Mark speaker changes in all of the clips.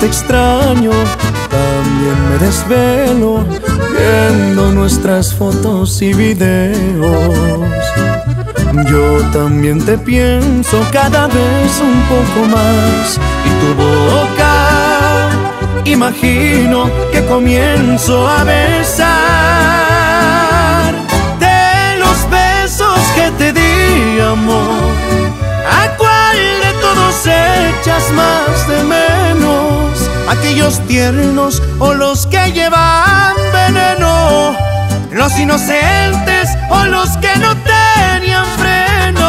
Speaker 1: extraño, también me desvelo viendo nuestras fotos y videos. Yo también te pienso cada vez un poco más y tu boca imagino que comienzo a besar de los besos que te di amor. ¿A cuál de todos echas más? ¿Aquellos tiernos o los que llevan veneno? ¿Los inocentes o los que no tenían freno?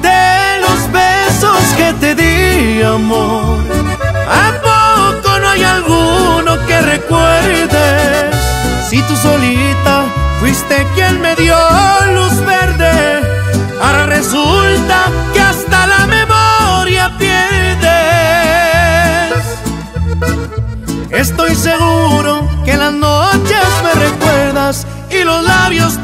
Speaker 1: De los besos que te di amor. ¿A poco no hay alguno que recuerdes? Si tú solita fuiste quien me dio luz verde, ahora resulta Estoy seguro que las noches me recuerdas y los labios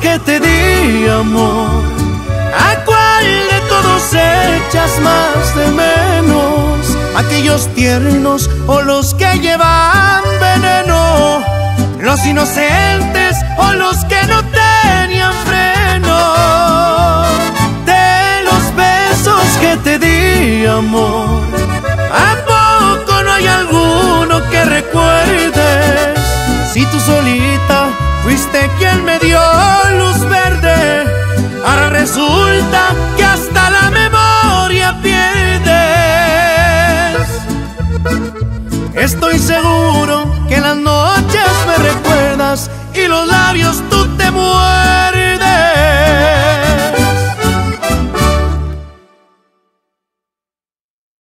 Speaker 1: que te di, amor. ¿A cuál de todos echas más de menos? ¿Aquellos tiernos o los que llevan veneno? ¿Los inocentes o los que no tenían freno? De los besos que te di, amor.